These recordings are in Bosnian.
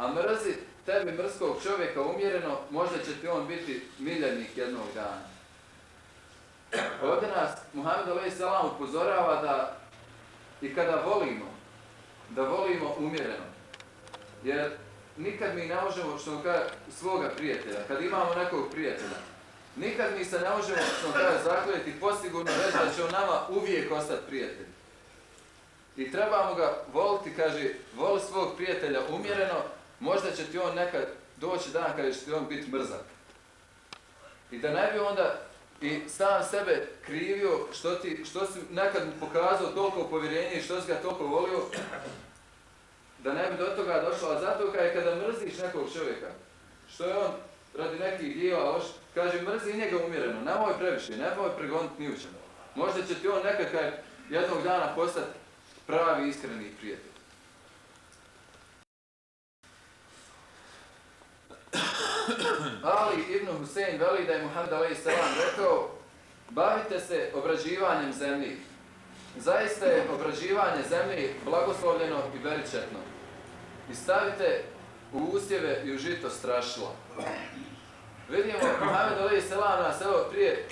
a mrzi tebi mrskog čovjeka umjereno, možda će ti on biti miljenik jednog dana. Ovdje nas Muhammed a.s. upozorava da i kada volimo, da volimo umjereno. Jer nikad mi ne možemo, što kaže, svoga prijatelja, kad imamo nekog prijatelja, nikad mi se ne možemo, što kaže, zakljeti posigurno reći da će on nama uvijek ostati prijatelj. I trebamo ga voliti, kaže, voli svog prijatelja umjereno, možda će ti on nekad doći dan kada će ti on biti mrzak. I da ne bi onda i sam sebe krivio što, ti, što si nekad mu pokazao toliko povjerenje i što si ga toliko volio, da ne bi do toga došlo. A zato kada, kada mrziš nekog čovjeka, što je on radi nekih dijela, loš, kaže mrzi njega umjereno, nemoj previše, nemoj pregoniti ni učeno. Možda će ti on nekad jednog dana postati pravi iskreni prijatelj. Ali Ibn Husein veli da je Muhammed a.s. rekao bavite se obrađivanjem zemlji. Zaista je obrađivanje zemlji blagoslovljeno i beričetno. I stavite u usjeve i u žito strašilo. Vidimo, Muhammed a.s. nas evo prije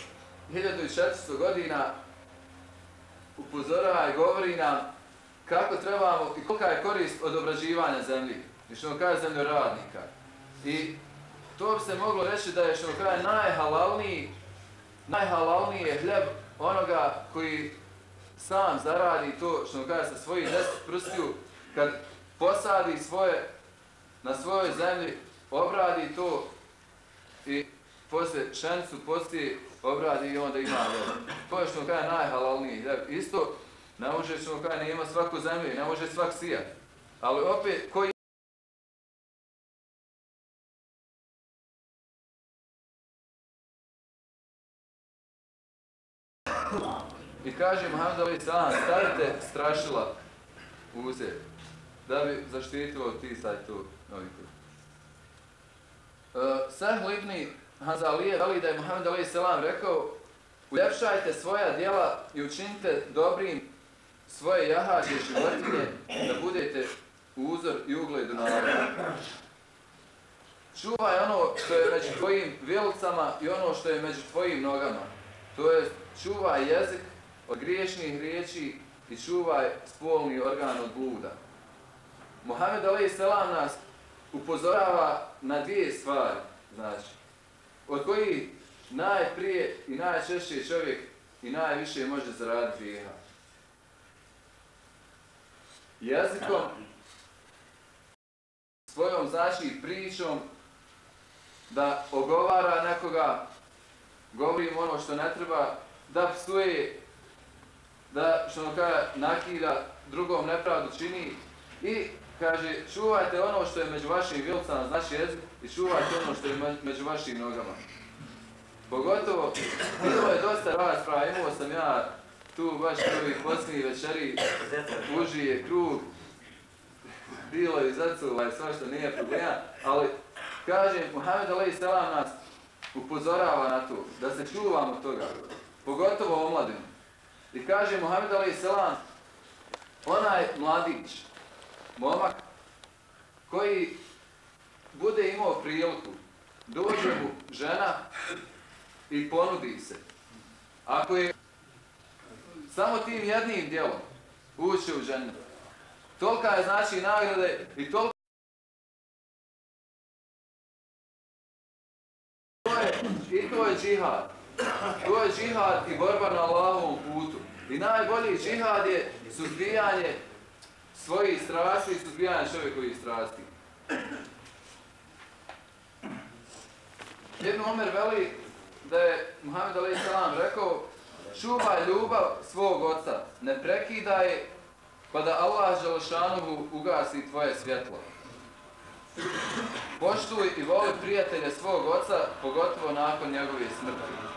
1400 godina upozorava i govori nam kako trebamo i kolika je korist od obrađivanja zemlji. Znači, I što kaže zemljoradnika. I to bi se moglo reći da je što kaže najhalalniji, najhalalniji je hljeb onoga koji sam zaradi to što kaže sa svojih deset prstiju kad posadi svoje na svojoj zemlji, obradi to i posle šencu posti obradi i onda ima hljeb. To je što kaže najhalalniji hljeb. Isto ne može što kaže nema svaku zemlju, ne može svak sijat. Ali opet, koji I kaže Muhammed Ali Salam, stavite strašila u uze, da bi zaštitilo ti sad tu noviku. Uh, e, Sahl ibn Hazalije, veli da je Muhammed Ali Salam rekao, uljepšajte svoja djela i učinite dobrim svoje jahađe životinje da budete uzor i ugled u narodu. Čuvaj ono što je među tvojim vilcama i ono što je među tvojim nogama. To je čuvaj jezik od griješnih riječi i čuvaj spolni organ od bluda. Mohamed Ali Selam nas upozorava na dvije stvari, znači, od koji najprije i najčešće čovjek i najviše može zaraditi grijeha. Jezikom, svojom znači pričom, da ogovara nekoga, govorim ono što ne treba, da psuje da što ono kaže nakira, drugom nepravdu čini i kaže čuvajte ono što je među vašim vilcama znači jezik i čuvajte ono što je među vašim nogama. Pogotovo, bilo je dosta rasprava, imao sam ja tu baš prvi posljednji večeri, uži je krug, bilo je zacuva i sva što nije problema, ali kaže, Muhammed Ali Selam nas upozorava na to, da se čuvamo toga, pogotovo omladinu. I kaže Muhammed Ali Selam, onaj mladić, momak, koji bude imao priliku, dođe mu žena i ponudi se. Ako je samo tim jednim dijelom uće u ženu, tolika je znači nagrade i toliko I to je džihad. To je džihad i borba na Allahovom putu. I najbolji džihad je suzbijanje svojih strasti i suzbijanje čovjekovih strasti. Jedno Omer veli da je Muhammed Ali Salam rekao čuvaj ljubav svog oca, ne prekidaj pa da Allah Želešanovu ugasi tvoje svjetlo. Poštuj i voli prijatelje svog oca, pogotovo nakon njegove smrti.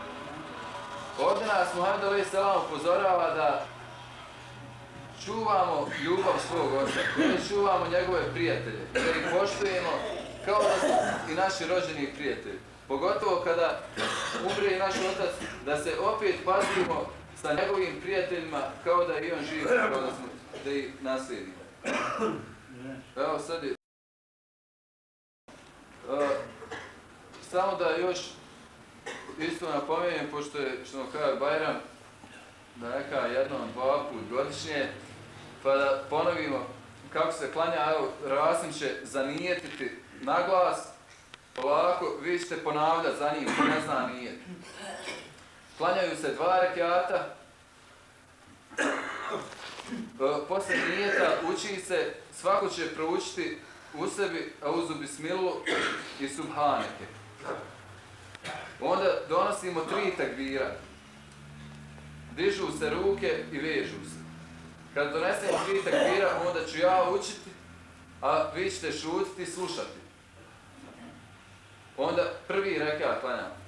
Ovdje nas Muhammed Ali Selam upozorava da čuvamo ljubav svog oca, da čuvamo njegove prijatelje, da ih poštujemo kao da su i naši rođeni prijatelji. Pogotovo kada umre i naš otac, da se opet pazimo sa njegovim prijateljima kao da i on živi, kao da, smo, da ih naslijedimo. Evo sad je samo da još isto napomenem, pošto je što kaže Bajram, da neka jednom, dva put godišnje, pa da ponovimo kako se klanja, evo, Rasim će zanijetiti na glas, polako, vi ćete ponavljati za njim, ne zna nijet. Klanjaju se dva rekiata, e, posle nijeta uči se, svako će proučiti u sebi, a uzu bismilu i subhaneke. Onda donosimo tri takbira. Dižu se ruke i vežu se. Kad donesemo tri takbira, onda ću ja učiti, a vi ćete šutiti i slušati. Onda prvi rekat klanjamo.